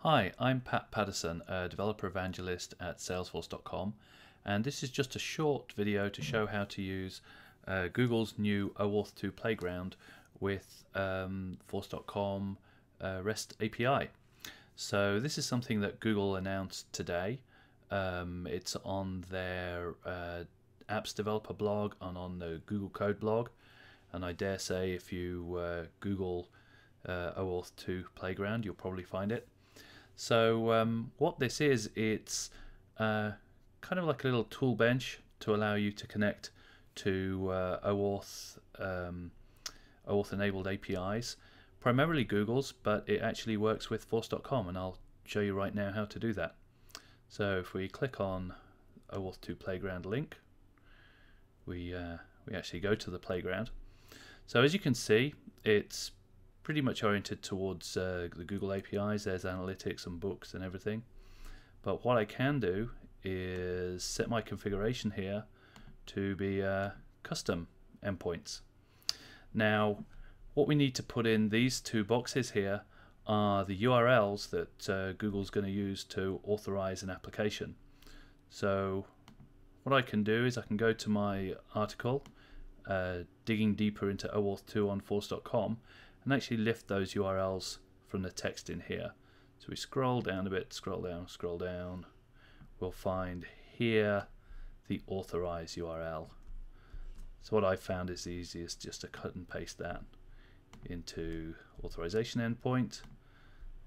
Hi, I'm Pat Patterson, a developer evangelist at salesforce.com, and this is just a short video to show how to use uh, Google's new OAuth 2 Playground with um, Force.com uh, REST API. So this is something that Google announced today. Um, it's on their uh, apps developer blog and on the Google Code blog, and I dare say if you uh, Google uh, OAuth 2 Playground, you'll probably find it. So um, what this is, it's uh, kind of like a little tool bench to allow you to connect to uh, OAuth um, OAuth enabled APIs, primarily Google's, but it actually works with Force.com, and I'll show you right now how to do that. So if we click on OAuth 2 Playground link, we uh, we actually go to the playground. So as you can see, it's pretty much oriented towards uh, the Google APIs. There's analytics and books and everything. But what I can do is set my configuration here to be uh, custom endpoints. Now, what we need to put in these two boxes here are the URLs that uh, Google's going to use to authorize an application. So what I can do is I can go to my article, uh, digging deeper into OAuth 2 on force.com, and actually lift those URLs from the text in here. So we scroll down a bit, scroll down, scroll down. We'll find here the authorize URL. So what I found is the easiest just to cut and paste that into authorization endpoint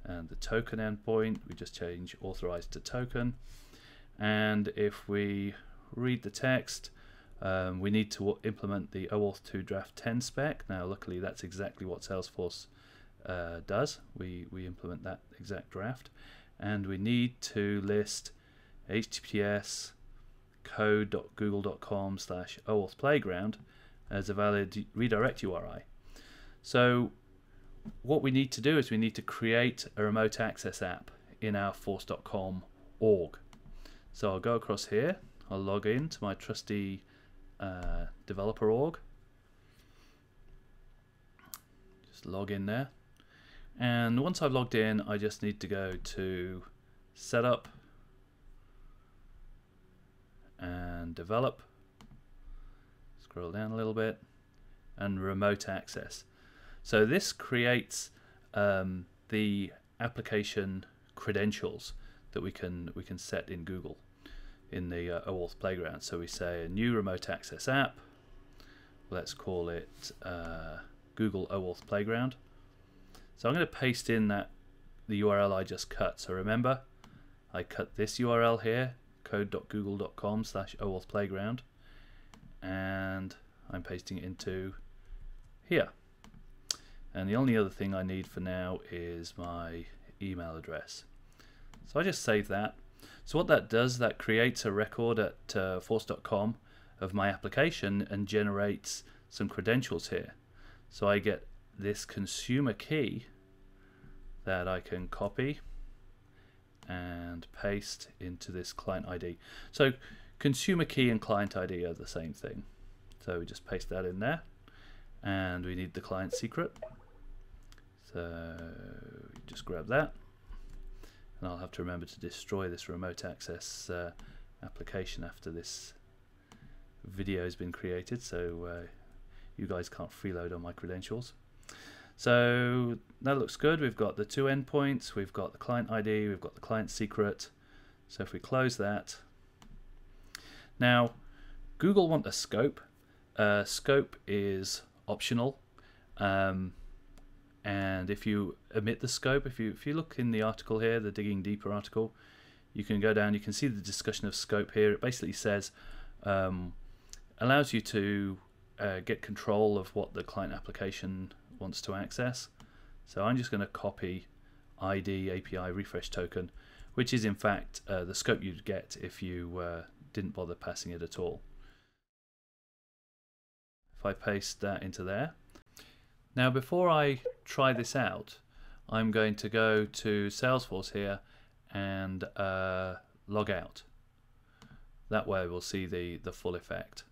and the token endpoint. We just change authorized to token. And if we read the text, um, we need to implement the OAuth 2 draft 10 spec. Now, luckily, that's exactly what Salesforce uh, does. We, we implement that exact draft. And we need to list HTTPS code.google.com slash OAuth playground as a valid redirect URI. So what we need to do is we need to create a remote access app in our force.com org. So I'll go across here, I'll log in to my trusty uh, developer org. Just log in there. And once I've logged in, I just need to go to setup and develop. Scroll down a little bit and remote access. So this creates um, the application credentials that we can we can set in Google in the uh, OAuth Playground. So we say a new remote access app. Let's call it uh, Google OAuth Playground. So I'm going to paste in that the URL I just cut. So remember, I cut this URL here, code.google.com slash OAuth Playground, and I'm pasting it into here. And the only other thing I need for now is my email address. So I just save that so what that does, that creates a record at uh, force.com of my application and generates some credentials here. So I get this consumer key that I can copy and paste into this client ID. So consumer key and client ID are the same thing. So we just paste that in there and we need the client secret. So just grab that and I'll have to remember to destroy this remote access uh, application after this video has been created so uh, you guys can't freeload on my credentials. So that looks good. We've got the two endpoints we've got the client ID we've got the client secret. So if we close that. Now Google want a scope. Uh, scope is optional. Um, and if you omit the scope, if you if you look in the article here, the digging deeper article, you can go down. You can see the discussion of scope here. It basically says um, allows you to uh, get control of what the client application wants to access. So I'm just going to copy ID API refresh token, which is in fact uh, the scope you'd get if you uh, didn't bother passing it at all. If I paste that into there, now before I try this out, I'm going to go to Salesforce here and uh, log out. That way we'll see the, the full effect.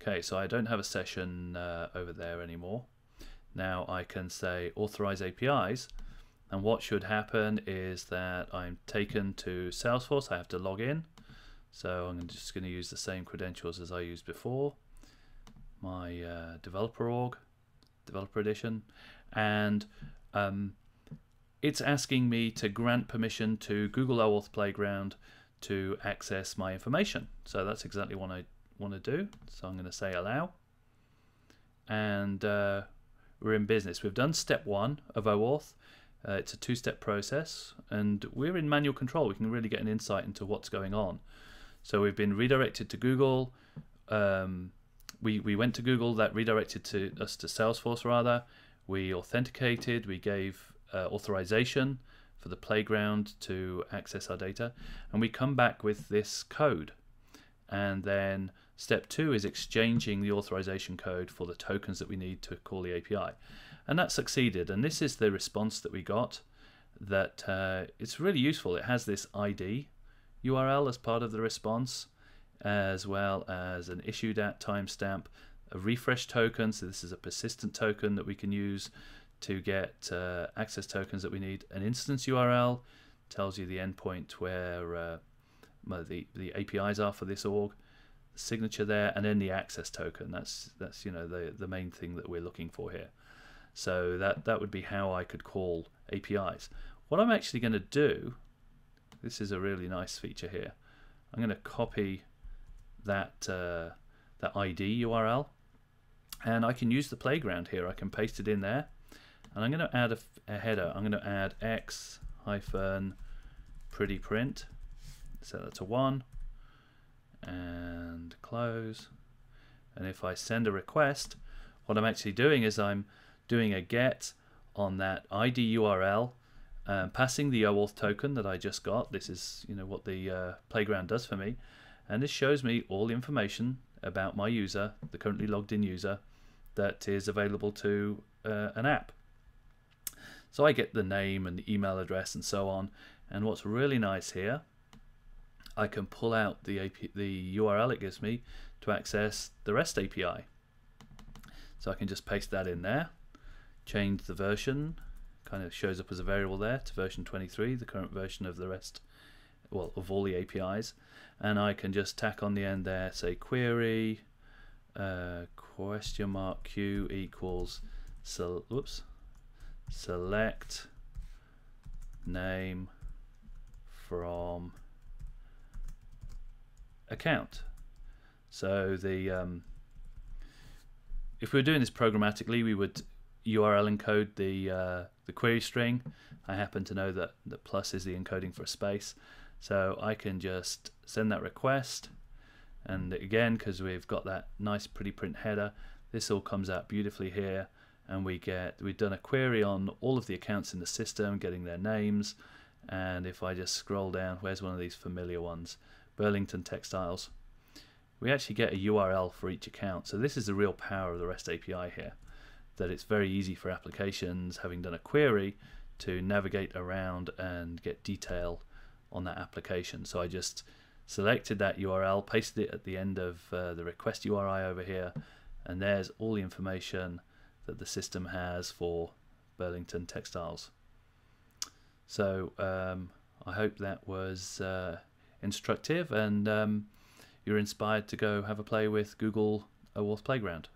Okay, so I don't have a session uh, over there anymore. Now I can say authorize APIs And what should happen is that I'm taken to Salesforce. I have to log in. So I'm just going to use the same credentials as I used before. My uh, developer org, developer edition, and um, it's asking me to grant permission to Google OAuth Playground to access my information. So that's exactly what I want to do. So I'm going to say allow. And uh, we're in business. We've done step one of OAuth. Uh, it's a two-step process, and we're in manual control. We can really get an insight into what's going on. So we've been redirected to Google. Um, we we went to Google. That redirected to us to Salesforce rather. We authenticated. We gave uh, authorization for the playground to access our data, and we come back with this code. And then step two is exchanging the authorization code for the tokens that we need to call the API and that succeeded. And this is the response that we got. That uh, it's really useful. It has this ID URL as part of the response, as well as an issued at timestamp, a refresh token. So this is a persistent token that we can use to get uh, access tokens that we need. An instance URL tells you the endpoint where uh, the the APIs are for this org, the signature there, and then the access token. That's that's you know the the main thing that we're looking for here. So that, that would be how I could call APIs. What I'm actually going to do, this is a really nice feature here. I'm going to copy that, uh, that ID URL and I can use the playground here. I can paste it in there and I'm going to add a, a header. I'm going to add x hyphen pretty print. Set that to 1 and close. And if I send a request, what I'm actually doing is I'm doing a get on that ID URL, um, passing the OAuth token that I just got. This is you know what the uh, playground does for me, and this shows me all the information about my user, the currently logged in user, that is available to uh, an app. So I get the name and the email address and so on. And what's really nice here, I can pull out the AP, the URL it gives me to access the REST API. So I can just paste that in there change the version kind of shows up as a variable there to version 23 the current version of the rest well of all the APIs and I can just tack on the end there say query uh, question mark q equals so whoops select name from account so the um, if we were doing this programmatically we would URL encode the uh, the query string. I happen to know that the plus is the encoding for a space, so I can just send that request. And again, because we've got that nice pretty print header, this all comes out beautifully here, and we get we've done a query on all of the accounts in the system, getting their names. And if I just scroll down, where's one of these familiar ones? Burlington Textiles. We actually get a URL for each account. So this is the real power of the REST API here that it's very easy for applications, having done a query, to navigate around and get detail on that application. So I just selected that URL, pasted it at the end of uh, the request URI over here, and there's all the information that the system has for Burlington Textiles. So um, I hope that was uh, instructive and um, you're inspired to go have a play with Google OAuth Playground.